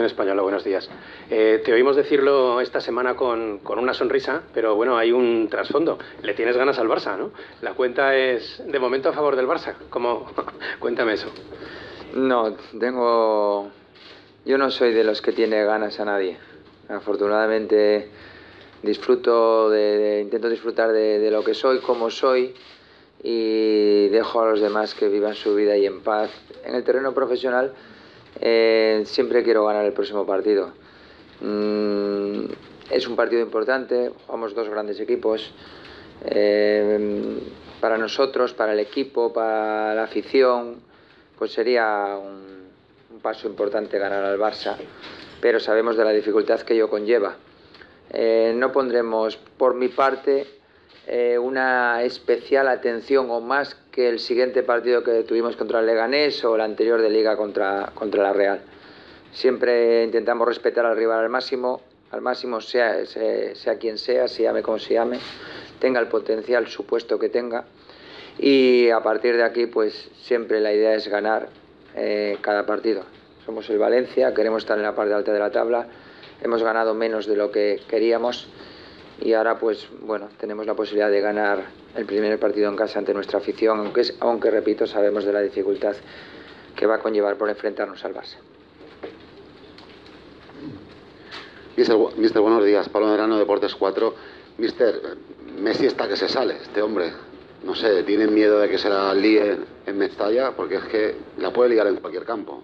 Televisión Española, buenos días. Eh, te oímos decirlo esta semana con, con, una sonrisa, pero bueno, hay un trasfondo. Le tienes ganas al Barça, ¿no? La cuenta es de momento a favor del Barça. ¿Cómo? Cuéntame eso. No, tengo... Yo no soy de los que tiene ganas a nadie. Afortunadamente disfruto de, intento disfrutar de, de lo que soy, como soy y dejo a los demás que vivan su vida y en paz. En el terreno profesional eh, siempre quiero ganar el próximo partido. Mm, es un partido importante, jugamos dos grandes equipos. Eh, para nosotros, para el equipo, para la afición, pues sería un, paso importante ganar al Barça, pero sabemos de la dificultad que ello conlleva. Eh, no pondremos, por mi parte, eh, una especial atención o más que el siguiente partido que tuvimos contra el Leganés o el anterior de Liga contra, contra la Real. Siempre intentamos respetar al rival al máximo, al máximo sea, sea, quien sea, se llame como se llame, tenga el potencial supuesto que tenga. Y a partir de aquí, pues siempre la idea es ganar eh, cada partido. Somos el Valencia, queremos estar en la parte alta de la tabla, hemos ganado menos de lo que queríamos y ahora pues bueno, tenemos la posibilidad de ganar el primer partido en casa ante nuestra afición, aunque, es, aunque repito, sabemos de la dificultad que va a conllevar por enfrentarnos al Barça. Mister, buenos días. Pablo Medrano, Deportes 4. Mister, Messi está que se sale, este hombre. No sé, ¿tienen miedo de que se la líe en Mestalla? Porque es que la puede liar en cualquier campo.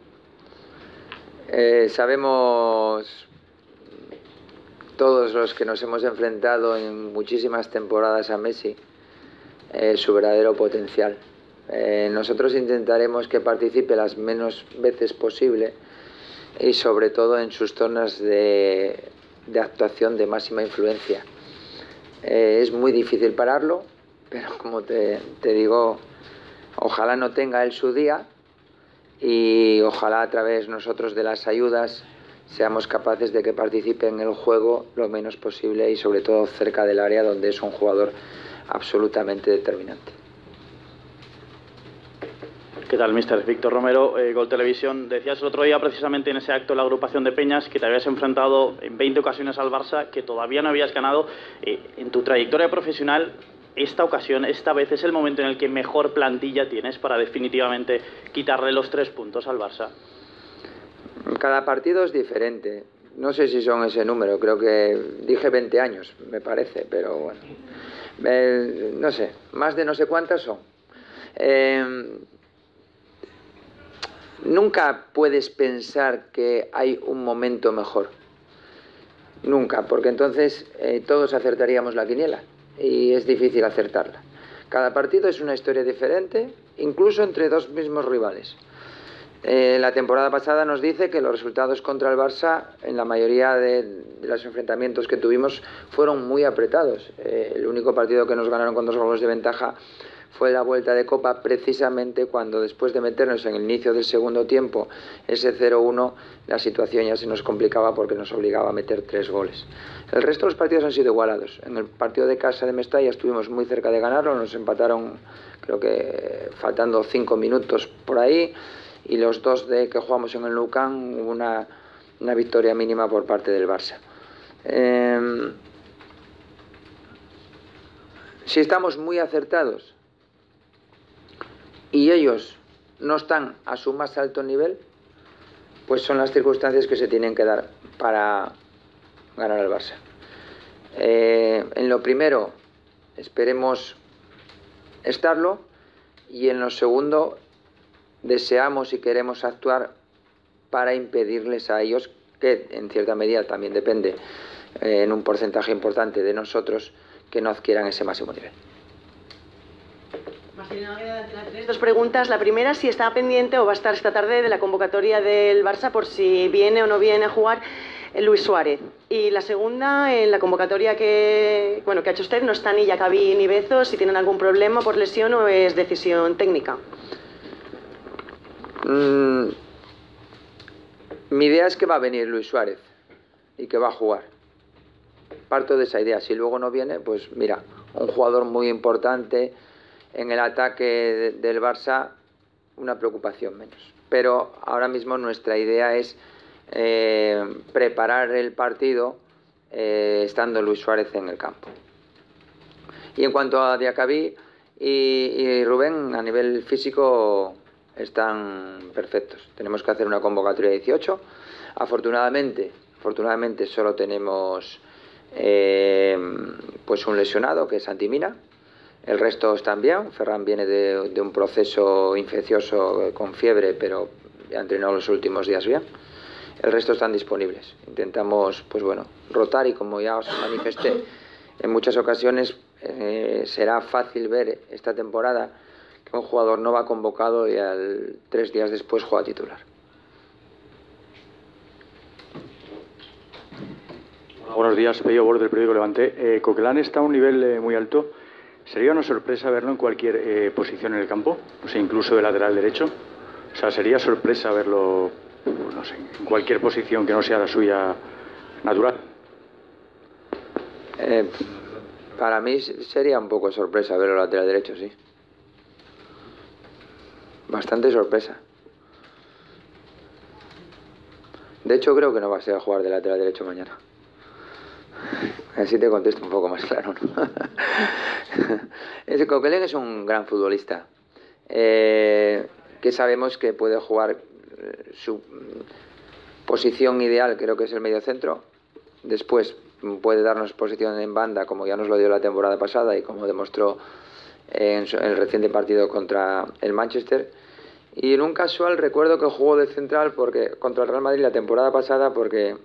Eh, sabemos todos los que nos hemos enfrentado en muchísimas temporadas a Messi eh, su verdadero potencial. Eh, nosotros intentaremos que participe las menos veces posible y sobre todo en sus zonas de, actuación de máxima influencia. Eh, es muy difícil pararlo, pero como te, te digo, ojalá no tenga él su día y ojalá a través nosotros de las ayudas seamos capaces de que participe en el juego lo menos posible y sobre todo cerca del área donde es un jugador absolutamente determinante. ¿Qué tal, mister? Víctor Romero, eh, Gol Televisión. Decías el otro día, precisamente en ese acto de la agrupación de Peñas, que te habías enfrentado en 20 ocasiones al Barça, que todavía no habías ganado. Eh, en tu trayectoria profesional, esta ocasión, esta vez, es el momento en el que mejor plantilla tienes para definitivamente quitarle los tres puntos al Barça. Cada partido es diferente. No sé si son ese número, creo que dije 20 años, me parece, pero bueno. no sé, más de no sé cuántas son. Em, nunca puedes pensar que hay un momento mejor. Nunca, porque entonces eh, todos acertaríamos la quiniela y es difícil acertarla. Cada partido es una historia diferente, incluso entre dos mismos rivales. Eh, la temporada pasada nos dice que los resultados contra el Barça, en la mayoría de, los enfrentamientos que tuvimos, fueron muy apretados. Eh, el único partido que nos ganaron con dos goles de ventaja fue la vuelta de Copa, precisamente cuando después de meternos en el inicio del segundo tiempo, ese 0-1, la situación ya se nos complicaba porque nos obligaba a meter tres goles. El resto de los partidos han sido igualados. En el partido de casa de Mestalla estuvimos muy cerca de ganarlo, nos empataron, creo que faltando cinco minutos por ahí y los dos de que jugamos en el Lucan hubo una, una victoria mínima por parte del Barça. Em, si estamos muy acertados y ellos no están a su más alto nivel, pues son las circunstancias que se tienen que dar para ganar al Barça. Eh, en lo primero, esperemos estarlo y en lo segundo, deseamos y queremos actuar para impedirles a ellos, que en cierta medida también depende eh, en un porcentaje importante de nosotros, que no adquieran ese máximo nivel. Dos preguntas. La primera, si está pendiente o va a estar esta tarde de la convocatoria del Barça por si viene o no viene a jugar Luis Suárez. Y la segunda, en la convocatoria que, bueno, que ha hecho usted, no está ni Yacabí ni Bezos, si tienen algún problema por lesión o es decisión técnica. Mm, mi idea es que va a venir Luis Suárez y que va a jugar. Parto de esa idea. Si luego no viene, pues mira, un jugador muy importante en el ataque del Barça, una preocupación menos. Pero ahora mismo nuestra idea es eh, preparar el partido eh, estando Luis Suárez en el campo. Y en cuanto a Diacabí y Rubén, a nivel físico están perfectos. Tenemos que hacer una convocatoria de 18. Afortunadamente, afortunadamente solo tenemos eh, pues un lesionado que es Antimina. El resto están bien. Ferran viene de, de un proceso infeccioso con fiebre, pero ha entrenado los últimos días bien. El resto están disponibles. Intentamos, pues bueno, rotar y como ya os manifesté en muchas ocasiones, eh, será fácil ver esta temporada que un jugador no va convocado y al tres días después juega titular. Buenos días, Pello Bord del periódico Levante. Eh, Coquelán está a un nivel eh, muy alto. ¿Sería una sorpresa verlo en cualquier eh, posición en el campo? O sea, incluso de lateral derecho. O sea, sería sorpresa verlo, no sé, en cualquier posición que no sea la suya natural. Eh, para mí sería un poco sorpresa verlo lateral derecho, sí. Bastante sorpresa. De hecho, creo que no va a ser a jugar de lateral derecho mañana. Así te contesto un poco más claro. ¿no? Coquelin es un gran futbolista. Eh, que sabemos que puede jugar eh, su posición ideal, creo que es el medio centro. Después puede darnos posición en banda, como ya nos lo dio la temporada pasada y como demostró en, el reciente partido contra el Manchester. Y en un casual recuerdo que jugó de central porque contra el Real Madrid la temporada pasada porque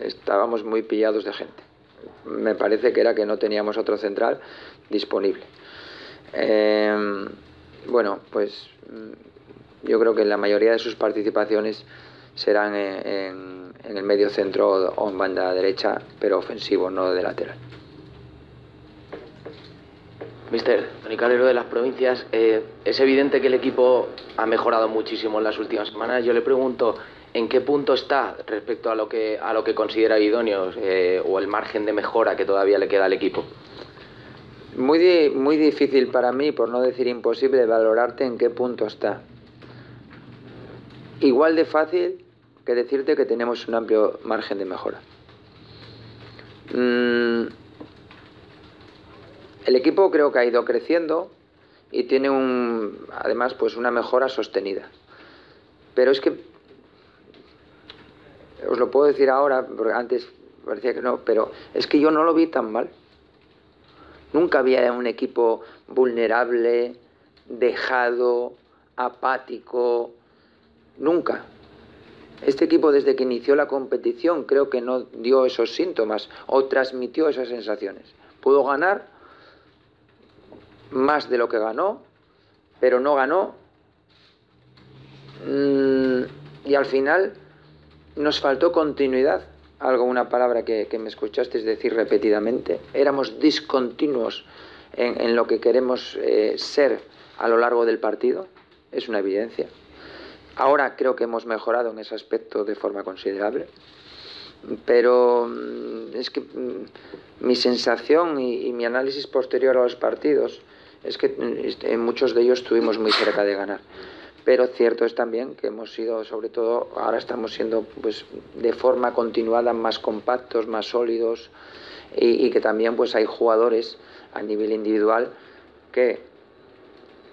estábamos muy pillados de gente. Me parece que era que no teníamos otro central disponible. Eh, bueno, pues yo creo que la mayoría de sus participaciones serán en, en, en el medio centro o en banda derecha, pero ofensivo, no de lateral. Mister, Tony Calero de las provincias, eh, es evidente que el equipo ha mejorado muchísimo en las últimas semanas. Yo le pregunto, ¿en qué punto está respecto a lo que, considera idóneo eh, o el margen de mejora que todavía le queda al equipo? Muy difícil para mí, por no decir imposible, valorarte en qué punto está. Igual de fácil que decirte que tenemos un amplio margen de mejora. Mm, el equipo creo que ha ido creciendo y tiene un, además pues una mejora sostenida. Pero es que os lo puedo decir ahora, porque antes parecía que no, pero es que yo no lo vi tan mal. Nunca había un equipo vulnerable, dejado, apático, nunca. Este equipo desde que inició la competición creo que no dio esos síntomas o transmitió esas sensaciones. Pudo ganar más de lo que ganó, pero no ganó. Mm, y al final nos faltó continuidad, algo, una palabra que, que me escuchasteis decir repetidamente. Éramos discontinuos en, en lo que queremos eh, ser a lo largo del partido, es una evidencia. Ahora creo que hemos mejorado en ese aspecto de forma considerable, pero mm, es que mm, mi sensación y, y mi análisis posterior a los partidos es que en muchos de ellos estuvimos muy cerca de ganar. Pero cierto es también que hemos sido, sobre todo, ahora estamos siendo pues de forma continuada más compactos, más sólidos y, y que también pues hay jugadores a nivel individual que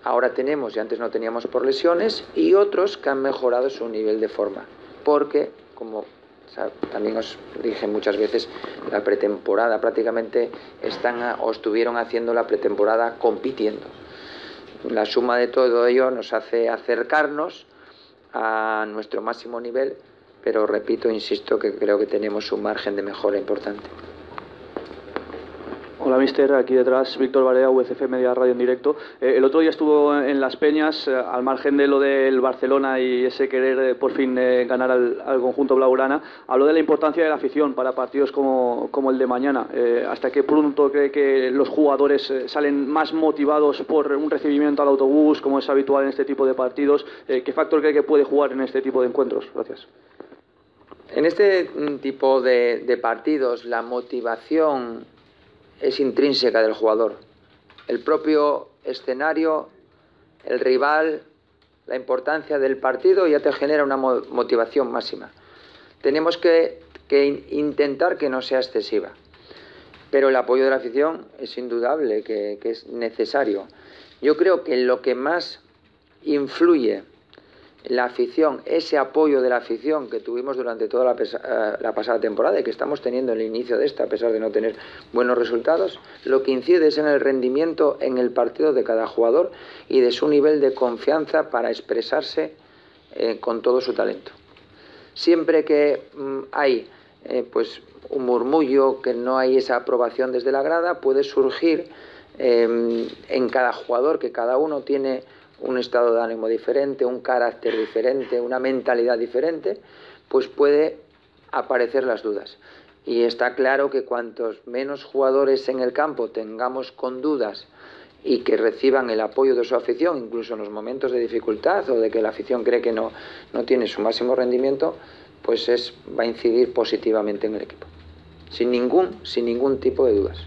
ahora tenemos y antes no teníamos por lesiones y otros que han mejorado su nivel de forma. Porque, como también os dije muchas veces, la pretemporada prácticamente están o estuvieron haciendo la pretemporada compitiendo. La suma de todo ello nos hace acercarnos a nuestro máximo nivel, pero repito, insisto, que creo que tenemos un margen de mejora importante. Hola, mister. Aquí detrás, Víctor Barea, UCF Media Radio en directo. Eh, el otro día estuvo en Las Peñas, eh, al margen de lo del Barcelona y ese querer eh, por fin eh, ganar al, al, conjunto blaugrana. Habló de la importancia de la afición para partidos como, como el de mañana. Eh, ¿Hasta qué punto cree que los jugadores eh, salen más motivados por un recibimiento al autobús, como es habitual en este tipo de partidos? ¿Qué factor cree que puede jugar en este tipo de encuentros? Gracias. En este tipo de, de partidos, la motivación es intrínseca del jugador. El propio escenario, el rival, la importancia del partido ya te genera una motivación máxima. tenemos que, intentar que no sea excesiva. Pero el apoyo de la afición es indudable, que, es necesario. Yo creo que lo que más influye la afición, ese apoyo de la afición que tuvimos durante toda eh, la, pasada temporada y que estamos teniendo en el inicio de esta, a pesar de no tener buenos resultados, lo que incide es en el rendimiento en el partido de cada jugador y de su nivel de confianza para expresarse eh, con todo su talento. Siempre que mm, hay eh, pues un murmullo, que no hay esa aprobación desde la grada, puede surgir en cada jugador, que cada uno tiene un estado de ánimo diferente, un carácter diferente, una mentalidad diferente, pues puede aparecer las dudas. Y está claro que cuantos menos jugadores en el campo tengamos con dudas y que reciban el apoyo de su afición, incluso en los momentos de dificultad o de que la afición cree que no, no tiene su máximo rendimiento, pues es, va a incidir positivamente en el equipo. Sin ningún, sin ningún tipo de dudas.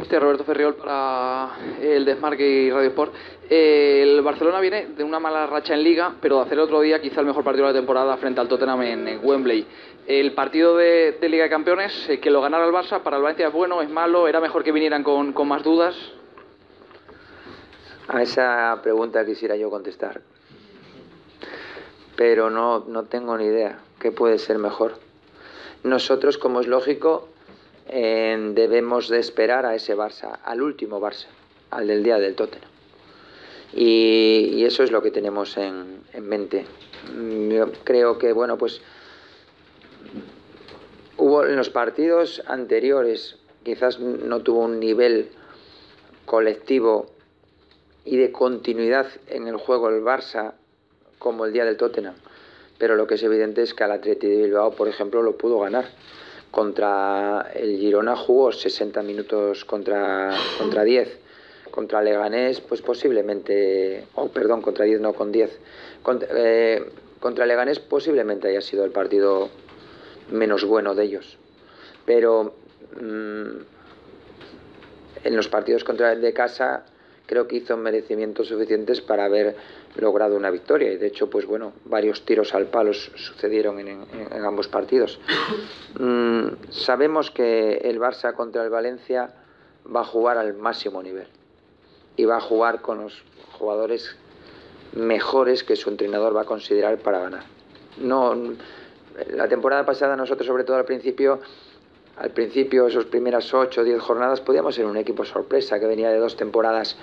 Este Roberto Ferriol para el Desmarque y Radio Sport. El Barcelona viene de una mala racha en Liga, pero de hacer otro día quizá el mejor partido de la temporada frente al Tottenham en, Wembley. El partido de, Liga de Campeones, eh, que lo ganara el Barça, para el Valencia es bueno, es malo, era mejor que vinieran con, con más dudas. A esa pregunta quisiera yo contestar, pero no, no tengo ni idea. ¿Qué puede ser mejor? Nosotros, como es lógico, debemos de esperar a ese Barça, al último Barça, al del día del Tottenham. Y, eso es lo que tenemos en, mente. Yo creo que, bueno, pues hubo en los partidos anteriores, quizás no tuvo un nivel colectivo y de continuidad en el juego el Barça como el día del Tottenham. Pero lo que es evidente es que al Atleti de Bilbao, por ejemplo, lo pudo ganar contra el Girona jugó 60 minutos contra, contra 10. Contra Leganés, pues posiblemente, oh, perdón, contra 10, no, con 10. Eh, contra, Leganés posiblemente haya sido el partido menos bueno de ellos. Pero mm, en los partidos contra de casa creo que hizo merecimientos suficientes para haber logrado una victoria. Y de hecho pues bueno varios tiros al palo sucedieron en, ambos partidos. Mm, sabemos que el Barça contra el Valencia va a jugar al máximo nivel. Y va a jugar con los jugadores mejores que su entrenador va a considerar para ganar. No la temporada pasada nosotros sobre todo al principio al principio, esas primeras 8 o 10 jornadas, podíamos ser un equipo sorpresa que venía de dos temporadas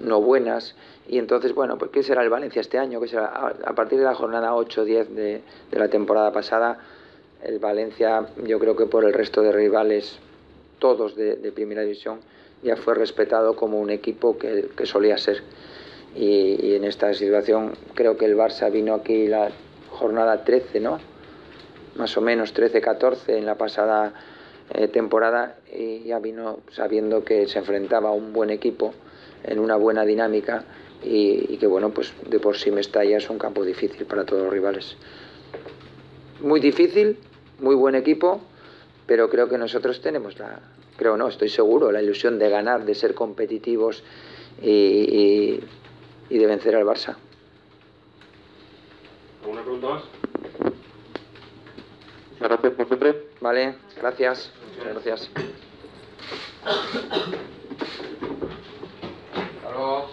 no buenas. Y entonces, bueno, pues ¿qué será el Valencia este año? ¿Qué será? A partir de la jornada 8 o 10 de, de la temporada pasada, el Valencia, yo creo que por el resto de rivales, todos de, primera división, ya fue respetado como un equipo que, que solía ser. Y, y, en esta situación creo que el Barça vino aquí la jornada 13, ¿no? Más o menos 13-14 en la pasada eh, temporada y ya vino sabiendo que se enfrentaba a un buen equipo en una buena dinámica y, que bueno pues de por sí Mestalla es un campo difícil para todos los rivales muy difícil muy buen equipo pero creo que nosotros tenemos la creo no estoy seguro la ilusión de ganar de ser competitivos y, y de vencer al Barça ¿Alguna pregunta más? Gracias por siempre. Vale, gracias. Gracias. Colón,